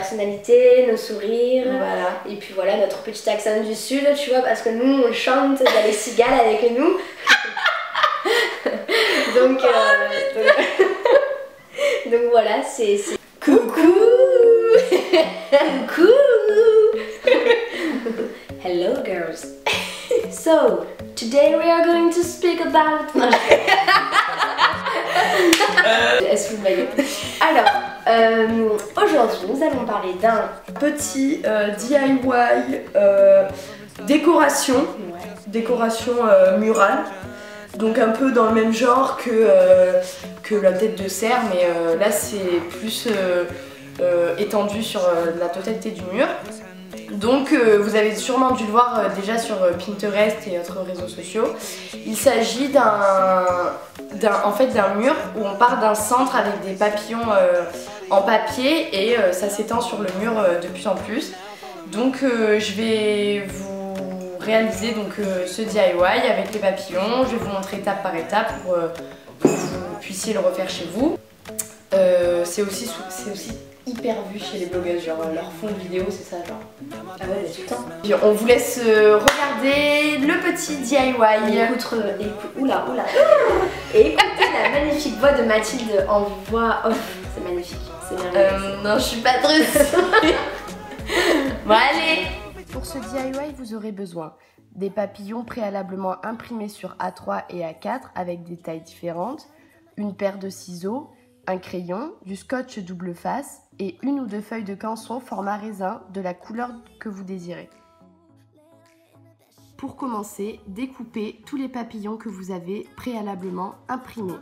personnalité, nos sourires. Voilà. Et puis voilà, notre petit accent du sud, tu vois, parce que nous, on chante dans les cigales avec nous. donc, euh, donc, donc voilà, c'est... Coucou Coucou Hello girls So, today we are going to speak about... Non, je- Est-ce que vous voyez? Alors, euh, aujourd'hui, nous allons parler d'un... Petit euh, DIY euh, décoration, décoration murale. Donc un peu dans le même genre que, que la tête de cerf, mais là c'est plus étendu sur la totalité du mur. Donc euh, vous avez sûrement dû le voir euh, déjà sur euh, Pinterest et autres réseaux sociaux. Il s'agit d'un, en fait, d'un mur où on part d'un centre avec des papillons en papier et ça s'étend sur le mur de plus en plus. Donc je vais vous réaliser donc, ce DIY avec les papillons. Je vais vous montrer étape par étape pour, que vous puissiez le refaire chez vous. C'est aussi, aussi hyper vu chez les blogueuses, genre euh, leur fond de vidéo c'est ça genre. Ah ouais, mais tout le temps. Puis on vous laisse euh, regarder le petit Et DIY. écoute, euh, écoute, oula, oula. Et écoutez la magnifique voix de Mathilde en voix off. C'est magnifique, c'est merveilleux. Euh, non, je suis pas trop sûre. bon, allez Pour ce DIY, vous aurez besoin des papillons préalablement imprimés sur A3 et A4 avec des tailles différentes, une paire de ciseaux, un crayon, du scotch double face et une ou deux feuilles de canson format raisin de la couleur que vous désirez. Pour commencer, découpez tous les papillons que vous avez préalablement imprimés.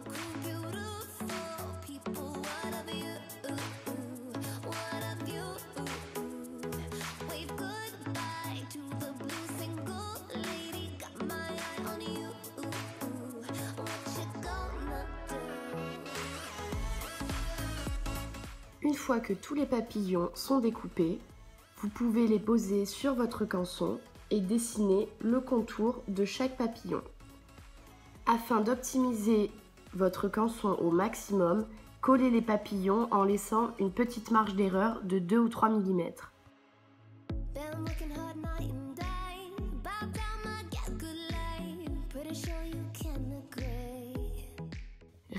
Une fois que tous les papillons sont découpés, vous pouvez les poser sur votre canson et dessiner le contour de chaque papillon. Afin d'optimiser votre canson au maximum, collez les papillons en laissant une petite marge d'erreur de 2 ou 3 mm.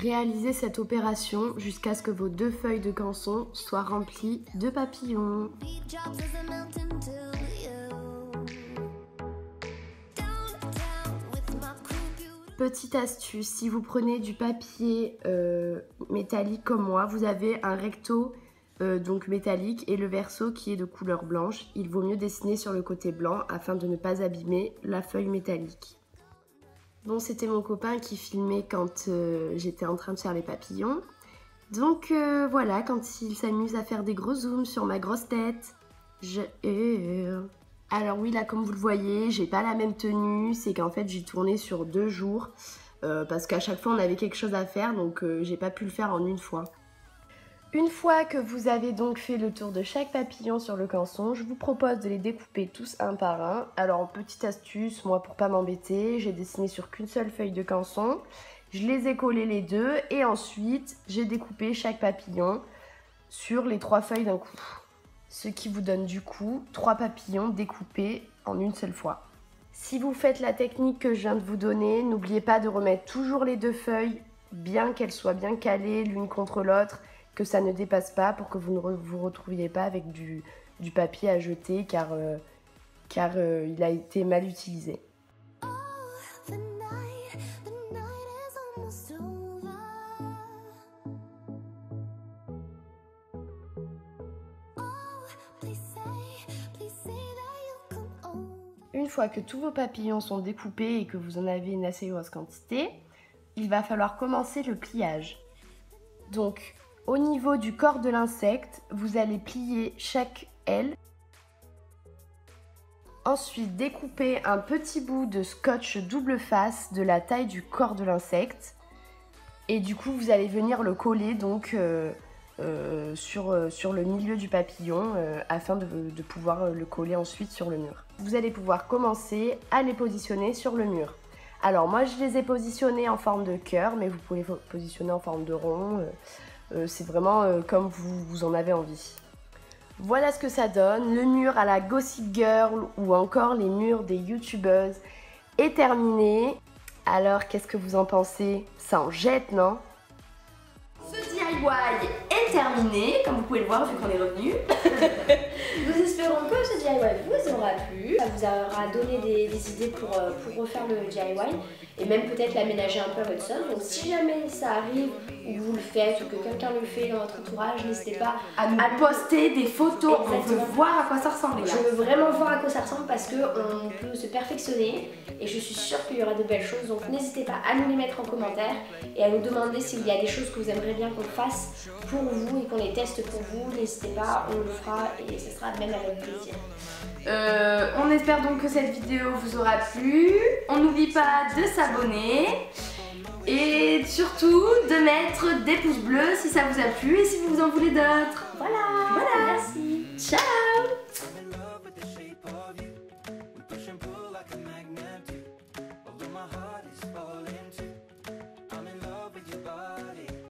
Réalisez cette opération jusqu'à ce que vos deux feuilles de canson soient remplies de papillons. Petite astuce, si vous prenez du papier euh, métallique comme moi, vous avez un recto euh, donc métallique et le verso qui est de couleur blanche. Il vaut mieux dessiner sur le côté blanc afin de ne pas abîmer la feuille métallique. Bon, c'était mon copain qui filmait quand euh, j'étais en train de faire les papillons. Donc euh, voilà, quand il s'amuse à faire des gros zooms sur ma grosse tête. Je... alors oui, là comme vous le voyez, j'ai pas la même tenue, c'est qu'en fait j'ai tourné sur deux jours euh, parce qu'à chaque fois on avait quelque chose à faire donc j'ai pas pu le faire en une fois. Une fois que vous avez donc fait le tour de chaque papillon sur le canson, je vous propose de les découper tous un par un. Alors petite astuce, moi pour pas m'embêter, j'ai dessiné sur qu'une seule feuille de canson, je les ai collés les deux et ensuite j'ai découpé chaque papillon sur les trois feuilles d'un coup ce qui vous donne du coup trois papillons découpés en une seule fois. Si vous faites la technique que je viens de vous donner, n'oubliez pas de remettre toujours les deux feuilles, bien qu'elles soient bien calées l'une contre l'autre, que ça ne dépasse pas pour que vous ne vous retrouviez pas avec du, du papier à jeter car, euh, car euh, il a été mal utilisé. Une fois que tous vos papillons sont découpés et que vous en avez une assez grosse quantité, il va falloir commencer le pliage. Donc, au niveau du corps de l'insecte, vous allez plier chaque aile. Ensuite, découper un petit bout de scotch double face de la taille du corps de l'insecte. Et du coup, vous allez venir le coller donc euh, euh, sur, euh, sur le milieu du papillon afin de, de pouvoir le coller ensuite sur le mur. Vous allez pouvoir commencer à les positionner sur le mur. Alors moi je les ai positionnés en forme de cœur, mais vous pouvez fo- positionner en forme de rond. Euh, C'est vraiment euh, comme vous, vous en avez envie. Voilà ce que ça donne. Le mur à la Gossip Girl ou encore les murs des youtubeuses est terminé. Alors, qu'est-ce que vous en pensez? Ça en jette, non? Ce DIY est terminé, comme vous pouvez le voir vu qu'on est revenu. Nous espérons que ce DIY vous aura plu. Ça vous aura donné des, des idées pour, euh, pour refaire le DIY et même peut-être l'aménager un peu à votre sauce. Donc si jamais ça arrive ou que vous le faites ou que quelqu'un le fait dans votre entourage, n'hésitez pas À nous à poster des photos. On veut Exactement. voir à quoi ça ressemble. les Je veux vraiment voir à quoi ça ressemble parce qu'on peut se perfectionner et je suis sûre qu'il y aura de belles choses. Donc n'hésitez pas à nous les mettre en commentaire et à nous demander s'il y a des choses que vous aimeriez bien qu'on fasse pour vous et qu'on les teste pour vous. N'hésitez pas, on le fera et ce sera même avec plaisir. Euh, on espère donc que cette vidéo vous aura plu. On n'oublie pas de s'abonner. Et surtout de mettre des pouces bleus si ça vous a plu et si vous en voulez d'autres.